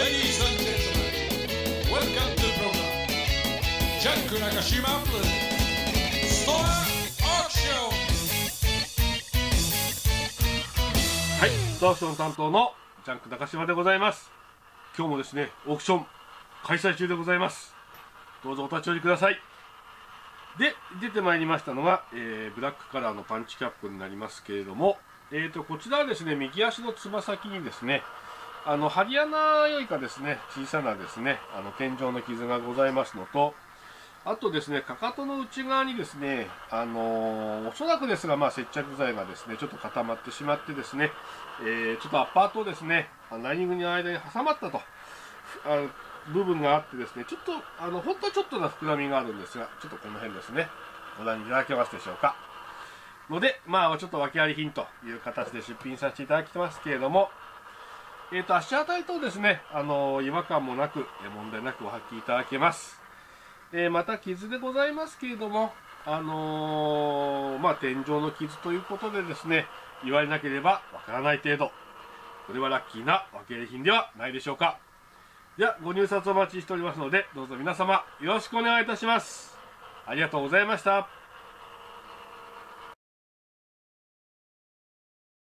Ladies and gentlemen, welcome to the program. ジャック中島プレゼンツストアオークションはい、ストアクション担当のジャンク中島でございます。今日もですね、オークション開催中でございます。どうぞお立ち寄りください。で、出てまいりましたのが、えーブラックカラーのパンチキャップになりますけれども、えーと、こちらはですね、右足のつま先にですね、あの、針穴よりかですね、小さなですね、あの、天井の傷がございますのと、あとですね、かかとの内側にですね、あのーおそらくですが、まあ、接着剤がですね、ちょっと固まってしまってですね、えーちょっとアッパーとですね、ライニングの間に挟まったと、あ部分があってですね、ちょっと、あの、ほんとちょっとな膨らみがあるんですが、ちょっとこの辺ですね、ご覧いただけますでしょうか。ので、まあ、ちょっと訳あり品という形で出品させていただきますけれども、えっ、と、足当たりとですね、あの違和感もなく、問題なくお履きいただけます。えまた傷でございますけれども、あのーまあ、天井の傷ということでですね、言われなければわからない程度、これはラッキーな分け品ではないでしょうか。では、ご入札お待ちしておりますので、どうぞ皆様、よろしくお願いいたします。ありがとうございました。